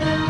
Bye.